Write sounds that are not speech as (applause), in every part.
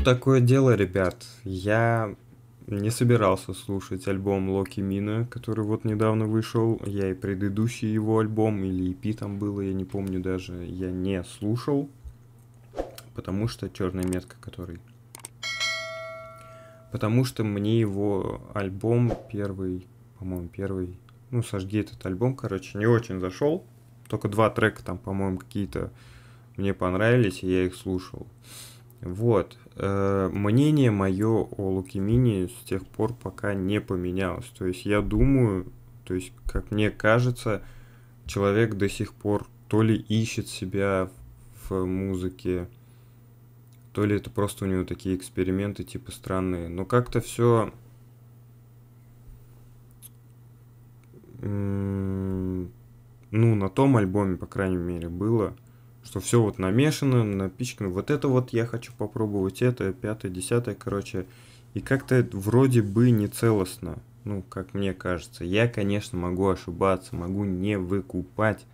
Тут такое дело, ребят. Я не собирался слушать альбом Локи Мина, который вот недавно вышел. Я и предыдущий его альбом, или EP там было, я не помню даже, я не слушал. Потому что черная метка, который. Потому что мне его альбом первый, по-моему, первый, ну, сожги этот альбом, короче, не очень зашел. Только два трека там, по-моему, какие-то мне понравились, и я их слушал. Вот. Э, мнение мое о Лукимине с тех пор пока не поменялось. То есть я думаю, то есть, как мне кажется, человек до сих пор то ли ищет себя в музыке, то ли это просто у него такие эксперименты типа странные. Но как-то все ну, на том альбоме, по крайней мере, было, что все вот намешано, напичкано. Вот это вот я хочу попробовать, это, пятое, десятое, короче. И как-то вроде бы не целостно, ну, как мне кажется. Я, конечно, могу ошибаться, могу не выкупать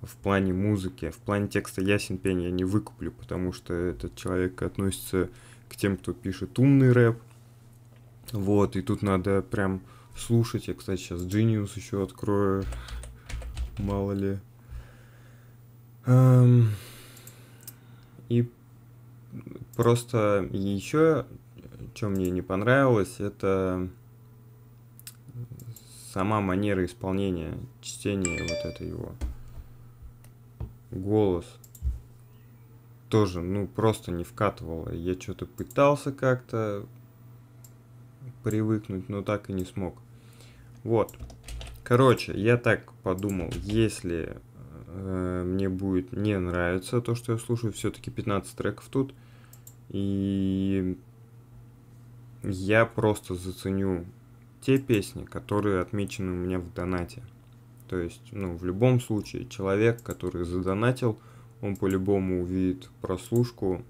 в плане музыки. В плане текста ясен пень я не выкуплю, потому что этот человек относится к тем, кто пишет умный рэп. Вот, и тут надо прям слушать. Я, кстати, сейчас Genius еще открою мало ли. Эм, и просто еще, что мне не понравилось, это сама манера исполнения, чтения вот это его. Голос тоже, ну, просто не вкатывало. Я что-то пытался как-то привыкнуть, но так и не смог. Вот. Короче, я так подумал, если э, мне будет не нравиться то, что я слушаю, все-таки 15 треков тут, и я просто заценю те песни, которые отмечены у меня в донате. То есть, ну, в любом случае, человек, который задонатил, он по-любому увидит прослушку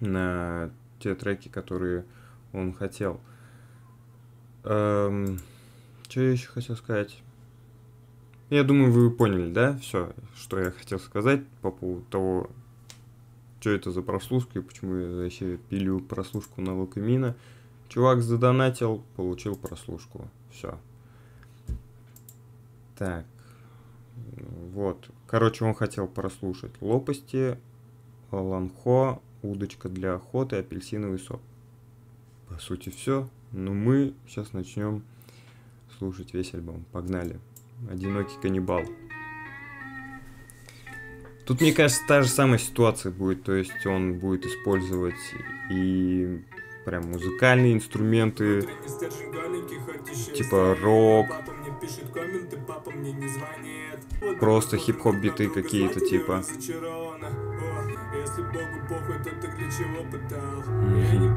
на те треки, которые он хотел. Эм, что я еще хотел сказать? Я думаю, вы поняли, да, все, что я хотел сказать по поводу того, что это за прослушка и почему я вообще пилю прослушку на Лукамина. Чувак задонатил, получил прослушку. Все. Так. Вот. Короче, он хотел прослушать лопасти, ланхо, удочка для охоты, апельсиновый сок. По сути, все. Но мы сейчас начнем слушать весь альбом. Погнали. Одинокий каннибал. Тут, мне кажется, та же самая ситуация будет. То есть он будет использовать и прям музыкальные инструменты, типа рок, просто хип-хоп биты какие-то типа. Если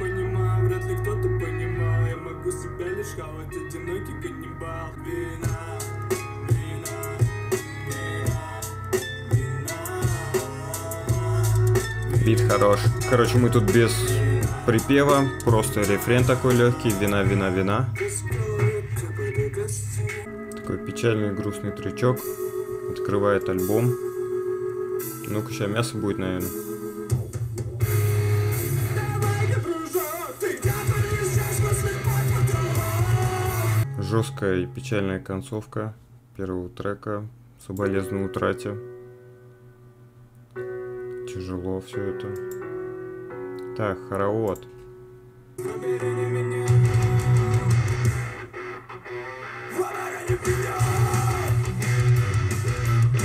Бит хорош. Короче, мы тут без припева, просто рефрен такой легкий, вина, вина, вина. Такой печальный, грустный трючок. Открывает альбом. Ну-ка, сейчас мясо будет, наверное. Жесткая и печальная концовка первого трека. Соболезную утрате. Тяжело все это. Так, хоровод.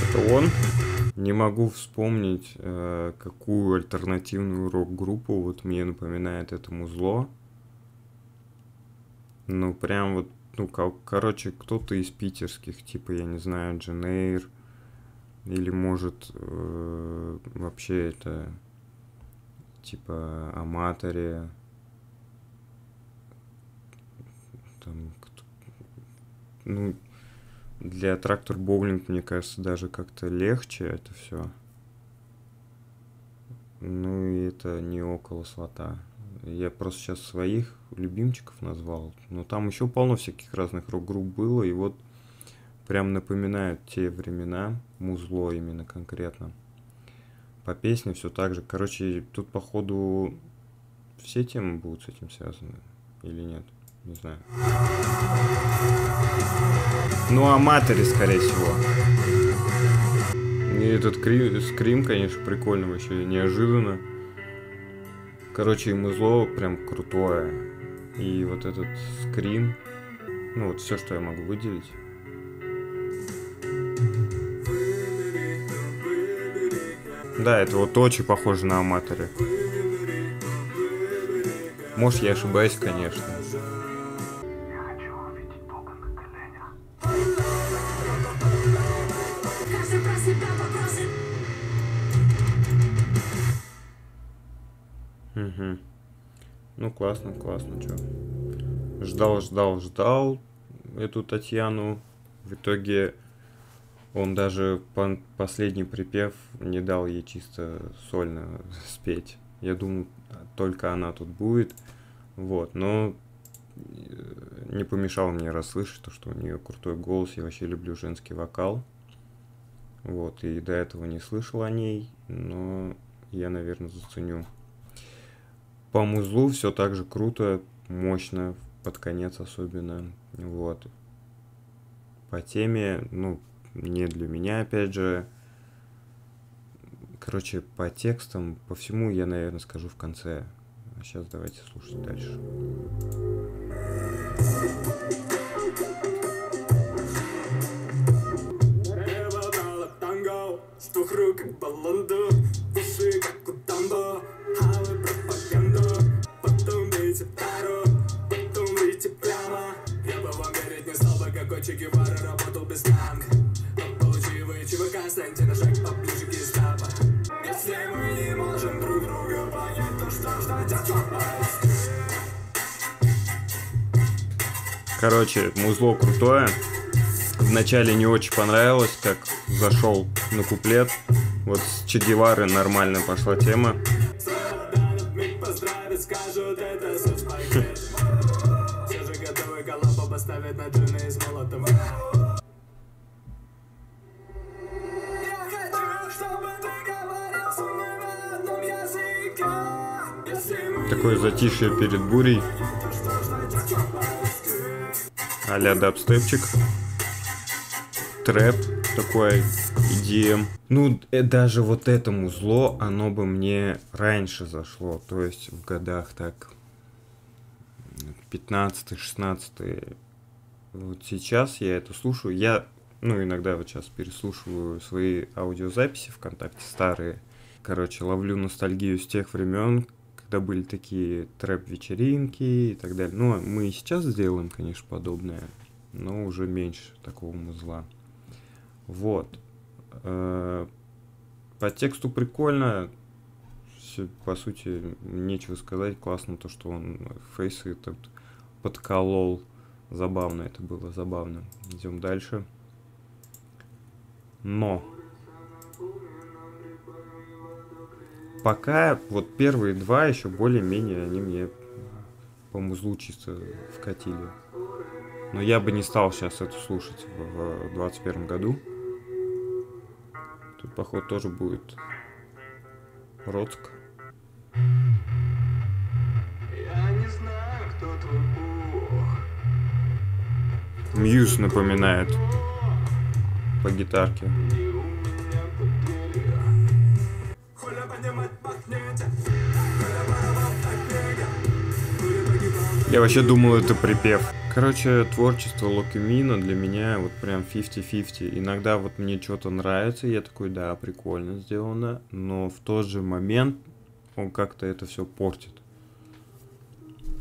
Это он? Не могу вспомнить, э, какую альтернативную рок-группу вот мне напоминает это музло. Ну, прям вот ну, короче, кто-то из питерских, типа, я не знаю, Дженейр, или, может, э, вообще это, типа, Аматоре, там, кто, ну, для трактор боулинг, мне кажется, даже как-то легче это все. Ну и это не около слота. Я просто сейчас своих любимчиков назвал. Но там еще полно всяких разных рок-групп было. И вот прям напоминают те времена. Музло именно конкретно. По песне все так же. Короче, тут походу все темы будут с этим связаны или нет, не знаю. Ну, а матери, скорее всего. И этот кри... скрим, конечно, прикольно вообще, неожиданно. Короче, ему зло прям крутое. И вот этот скрим, ну вот все, что я могу выделить. Да, это вот очень похоже на Аматоре. Может, я ошибаюсь, конечно. Угу. Ну, классно, классно, чё. Ждал, ждал, ждал эту Татьяну. В итоге он даже по последний припев не дал ей чисто сольно (laughs) спеть. Я думаю, только она тут будет. Вот, но э, не помешал мне расслышать то, что у нее крутой голос. Я вообще люблю женский вокал. Вот, и до этого не слышал о ней, но я, наверное, заценю. По музлу все так же круто, мощно, под конец особенно. Вот. По теме, ну, не для меня, опять же. Короче, по текстам, по всему я, наверное, скажу в конце. А сейчас давайте слушать дальше. Короче, музло крутое. Вначале не очень понравилось, как зашел на куплет. Вот с Че Гевары нормально пошла тема. Такое затишье перед бурей. А-ля дабстепчик. Трэп такой, EDM. Ну, э, даже вот этому зло, оно бы мне раньше зашло. То есть в годах так 15-16. Вот сейчас я это слушаю. Я, ну, иногда вот сейчас переслушиваю свои аудиозаписи ВКонтакте старые. Короче, ловлю ностальгию с тех времен, когда были такие трэп-вечеринки и так далее. Ну, мы и сейчас сделаем, конечно, подобное, но уже меньше такого музла. Вот. Э, по тексту прикольно. По сути, нечего сказать. Классно то, что он фейсы этот подколол. Забавно это было, забавно. Идем дальше. Но Пока вот первые два еще более-менее они мне по музлу чисто вкатили. Но я бы не стал сейчас это слушать в 21 году. Тут, походу, тоже будет Роцк. Мьюз напоминает по гитарке. Я вообще думал, это припев. Короче, творчество Локимина для меня вот прям 50-50. Иногда вот мне что-то нравится, я такой, да, прикольно сделано, но в тот же момент он как-то это все портит.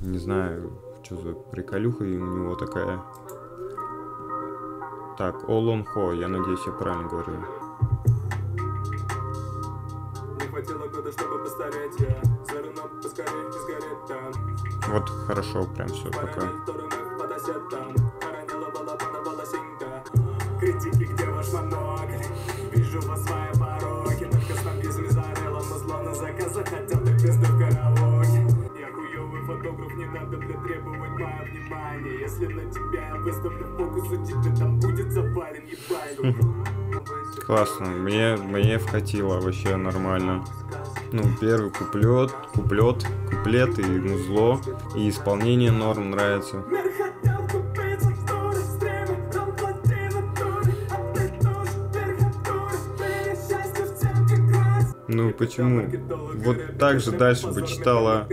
Не знаю, что за приколюха у него такая. Так, Олон Хо, я надеюсь, я правильно говорю. Не хватило года, чтобы постареть, я за поскорее сгореть там. Вот хорошо, прям все, пока. Классно, мне, мне вкатило вообще нормально. Ну, первый куплет, куплет, куплет и музло, и исполнение норм нравится. Ну почему? Вот так же дальше бы читала.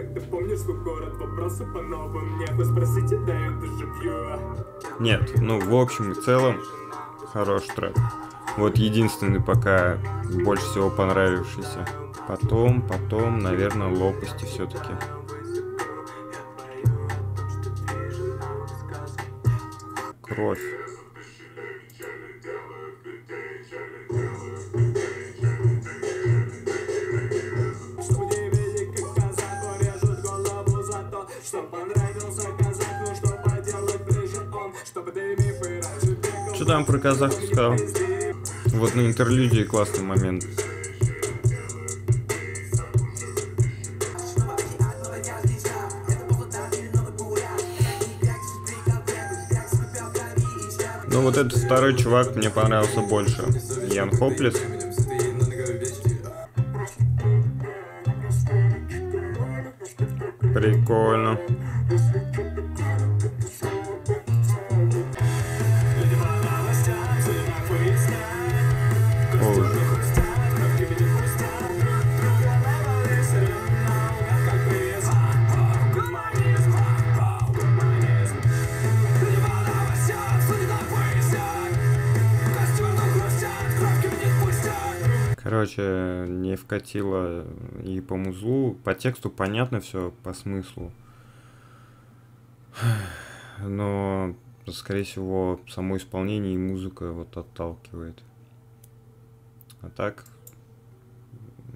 Нет, ну в общем и целом хороший трек. Вот единственный пока больше всего понравившийся. Потом, потом, наверное, лопасти все-таки. Кровь. Что там про казахов сказал? Вот на интерлюдии классный момент. Ну вот этот второй чувак мне понравился больше. Ян Хоплес. Прикольно. Короче, не вкатило и по музлу. По тексту понятно все, по смыслу. (sighs) Но, скорее всего, само исполнение и музыка вот отталкивает. А так,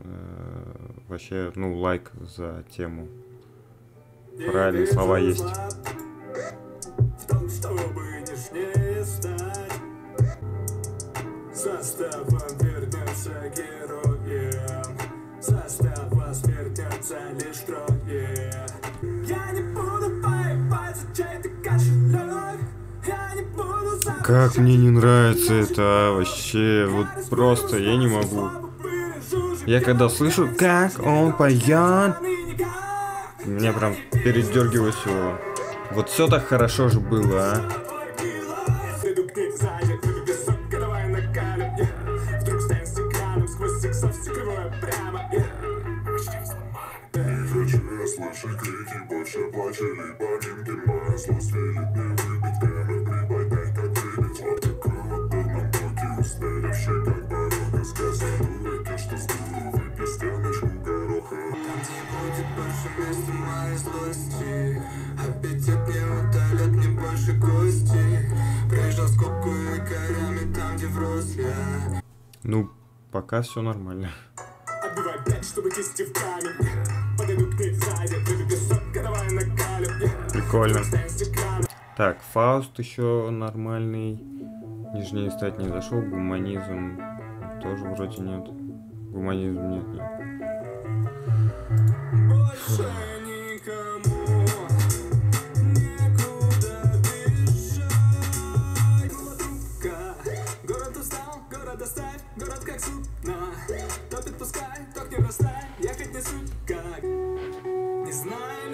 э, вообще, ну, лайк за тему. Правильные слова есть. Как мне не нравится это а, вообще, вот просто я не могу. Я когда слышу, как он поет Мне прям передергивает все Вот все так хорошо же было, а. Слыши крики, больше плача, либо злость велит мне места моей злости Аппетит не утолит не больше кости Прижал скобку и корями там, где врос я Ну, пока все нормально. Отбивай пять, чтобы кисти в камень Подойду к ней сзади, выпей песок, давай накалим Прикольно. Так, Фауст еще нормальный. Нижнее стать не зашел. Гуманизм тоже вроде нет. Гуманизм нет, нет. Топит пускай, ток не бросай, ехать не суть как? Не знаю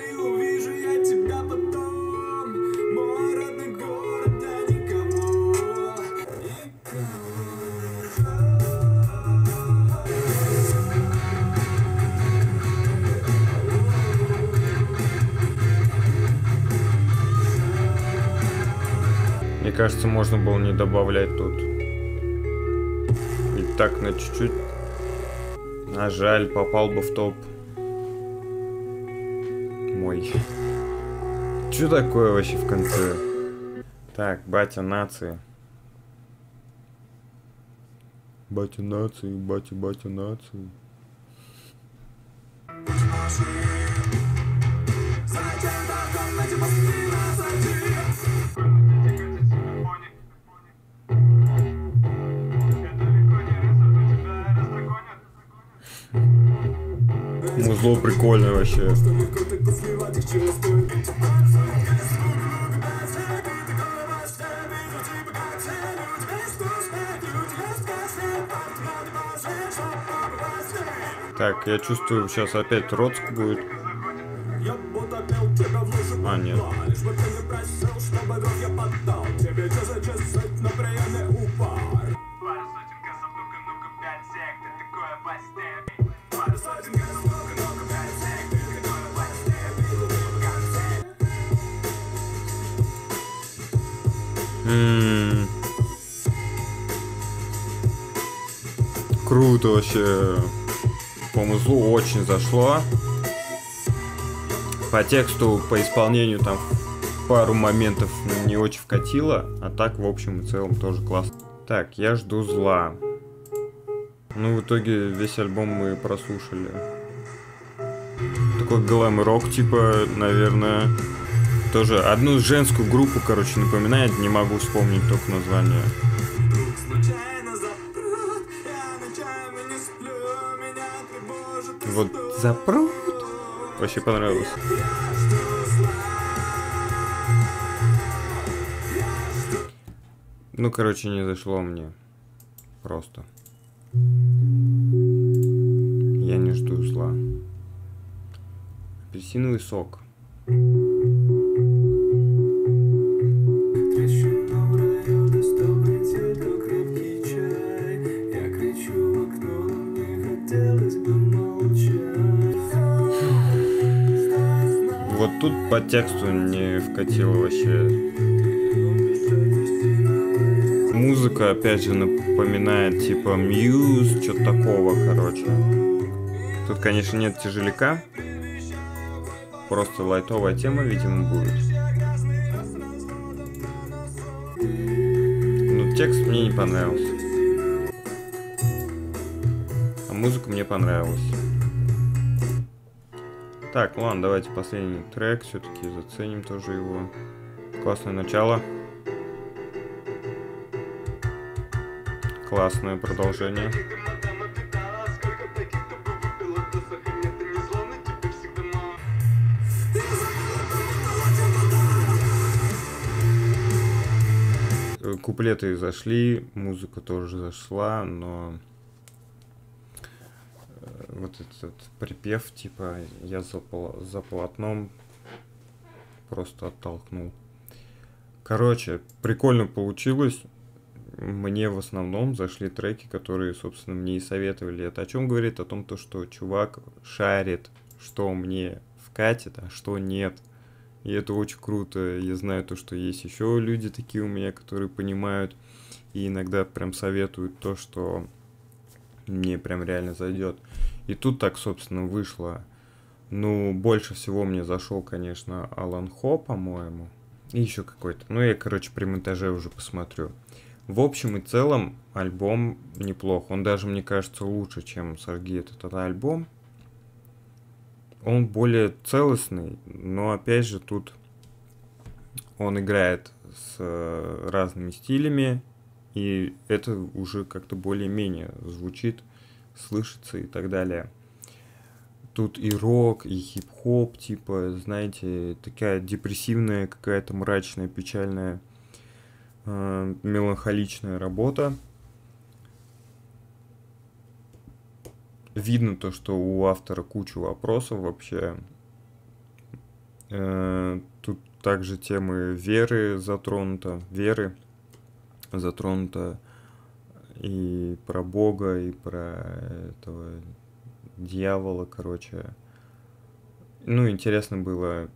кажется, можно было не добавлять тут. И так на чуть-чуть. А жаль, попал бы в топ. Мой. Что такое вообще в конце? Так, батя нации. Батя нации, батя, батя нации. Музло прикольное вообще. Так, я чувствую, сейчас опять Троцк будет. Круто вообще. По музлу очень зашло. По тексту, по исполнению там пару моментов не очень вкатило, а так в общем и целом тоже классно. Так, я жду зла. Ну, в итоге весь альбом мы прослушали. Такой глэм-рок, типа, наверное, тоже одну женскую группу, короче, напоминает, не могу вспомнить только название. Вот запрут. Вообще понравилось. Ну, короче, не зашло мне. Просто. Я не жду зла. Апельсиновый сок. Трещина Вот тут по тексту не вкатило вообще. Музыка, опять же, напоминает типа Мьюз, что-то такого, короче. Тут, конечно, нет тяжеляка. Просто лайтовая тема, видимо, будет. Но текст мне не понравился. А музыка мне понравилась. Так, ладно, давайте последний трек все-таки заценим тоже его. Классное начало. Классное продолжение. Куплеты зашли, музыка тоже зашла, но этот припев, типа, я за, за полотном просто оттолкнул. Короче, прикольно получилось. Мне в основном зашли треки, которые, собственно, мне и советовали. Это о чем говорит? О том, то, что чувак шарит, что мне вкатит, а что нет. И это очень круто. Я знаю то, что есть еще люди такие у меня, которые понимают и иногда прям советуют то, что мне прям реально зайдет. И тут так, собственно, вышло. Ну, больше всего мне зашел, конечно, Алан Хо, по-моему. И еще какой-то. Ну, я, короче, при монтаже уже посмотрю. В общем и целом, альбом неплох. Он даже, мне кажется, лучше, чем «Сожги этот, этот альбом». Он более целостный, но, опять же, тут он играет с э, разными стилями, и это уже как-то более-менее звучит, слышится и так далее. Тут и рок, и хип-хоп, типа, знаете, такая депрессивная, какая-то мрачная, печальная, э, меланхоличная работа. Видно то, что у автора куча вопросов вообще. Э, тут также темы веры затронута, веры затронута и про Бога, и про этого дьявола, короче. Ну, интересно было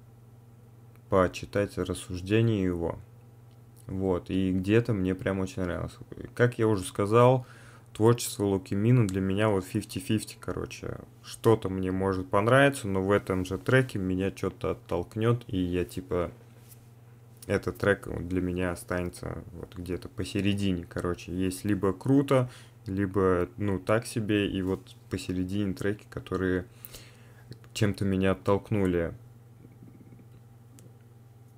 почитать рассуждения его. Вот, и где-то мне прям очень нравилось. Как я уже сказал, творчество Лукимина для меня вот 50-50, короче. Что-то мне может понравиться, но в этом же треке меня что-то оттолкнет, и я типа... Этот трек для меня останется вот где-то посередине, короче. Есть либо круто, либо, ну, так себе, и вот посередине треки, которые чем-то меня оттолкнули.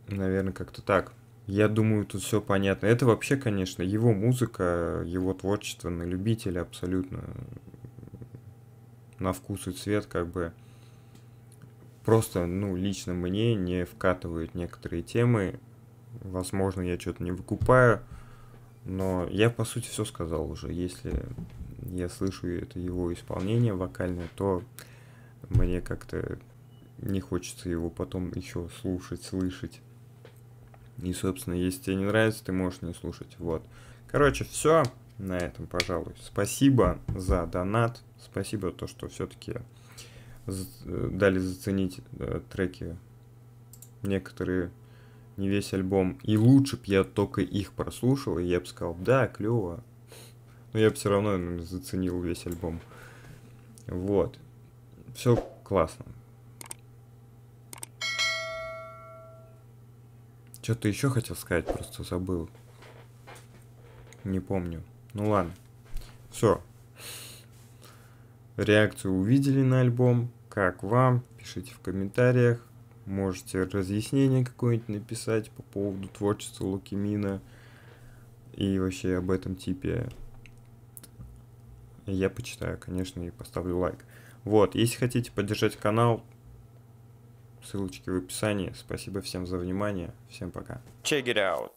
Наверное, как-то так. Я думаю, тут все понятно. Это вообще, конечно, его музыка, его творчество на любителя абсолютно на вкус и цвет, как бы просто, ну, лично мне не вкатывают некоторые темы. Возможно, я что-то не выкупаю, но я, по сути, все сказал уже. Если я слышу это его исполнение вокальное, то мне как-то не хочется его потом еще слушать, слышать. И, собственно, если тебе не нравится, ты можешь не слушать. Вот. Короче, все на этом, пожалуй. Спасибо за донат. Спасибо то, что все-таки дали заценить э, треки некоторые, не весь альбом. И лучше бы я только их прослушал, и я бы сказал, да, клево. Но я бы все равно наверное, заценил весь альбом. Вот. Все классно. Что-то еще хотел сказать, просто забыл. Не помню. Ну ладно. Все. Реакцию увидели на альбом. Как вам? Пишите в комментариях. Можете разъяснение какое-нибудь написать по поводу творчества Лукимина и вообще об этом типе. Я почитаю, конечно, и поставлю лайк. Вот, если хотите поддержать канал, ссылочки в описании. Спасибо всем за внимание. Всем пока. Check it out.